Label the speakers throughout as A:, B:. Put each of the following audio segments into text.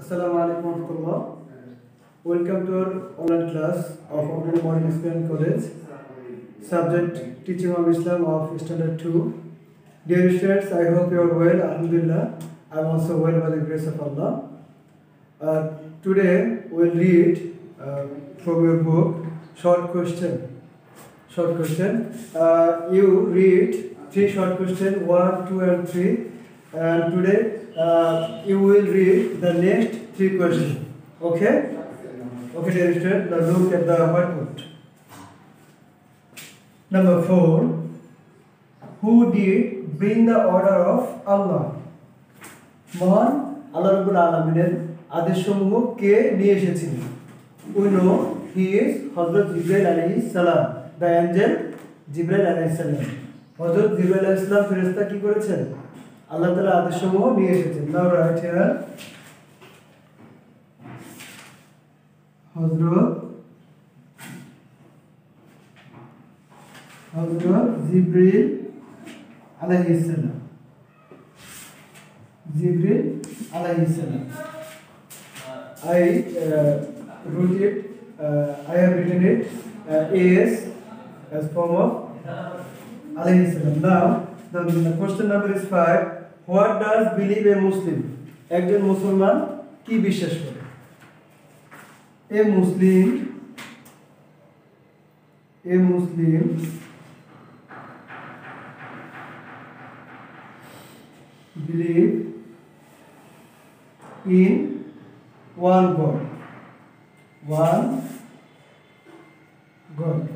A: Assalamu alaikum warahmatullah. Welcome to our online class of Ordinary Modern Student College. Subject Teaching of Islam of Standard 2. Dear students, I hope you are well. Alhamdulillah. I am also well by the grace of Allah. Uh, today we'll read uh, from your book short question. Short question. Uh, you read three short questions, one, two, and three. And today uh, you will read the next three questions. Okay? Okay, dear student, now look at the whiteboard. Number four. Who did bring the order of Allah? মহান আল্লাহ রবুল আলমিনের আদেশসমূহ কে নিয়ে এসেছিলেন we know he is হজরত জিব্রাইল আলহি সালাম the Angel জিব্রাইল আলহি সালাম হজরত জিব্রাইল আলহি সালাম ফেরেস্তা কি করেছেন আল্লাহ তালা আদেশসমূহ নিয়ে এসেছেন। রাইট হিয়ার হজরত হজরত জিব্রিল আলাইহিস সালাম। জিব্রিল আলাইহিস সালাম। I uh, wrote it, uh, I have written it uh, as of alayhi salam. the, the question number is five. What does believe a Muslim? একজন মুসলমান কি বিশ্বাস করে a Muslim A Muslim believe in one God. One God.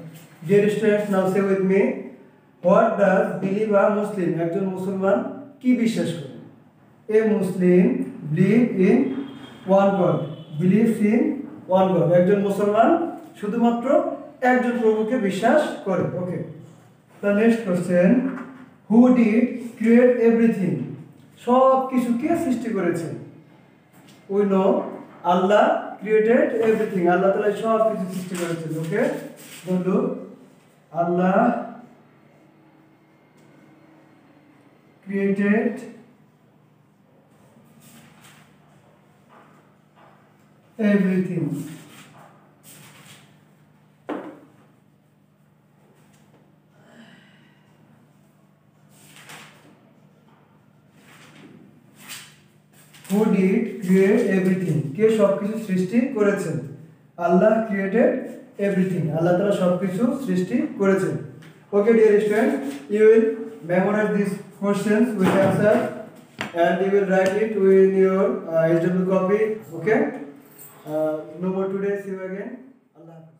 A: Dear students, now say with me, what does believe a মুসলিম একজন মুসলমান কি বিশ্বাস করে? A Muslim believe in one God. Believes in one God. একজন মুসলমান শুধুমাত্র একজন প্রভুকে বিশ্বাস করে। Okay the next question who did create everything সব কিছু কে সৃষ্টি করেছে। We know Allah created everything আল্লাহ তালা সব কিছু সৃষ্টি করেছেন। ওকে বন্ধু Allah created everything who did create everything কে সব কিছু সৃষ্টি করেছেন? আল্লাহ ক্রিয়েটেড এভরিথিং আল্লাহ তালা সব কিছু সৃষ্টি করেছেন। Okay dear student you will memorize these questions with answer and you will write it in your uh, HW copy. Okay? Uh, no more today. See you again. Allah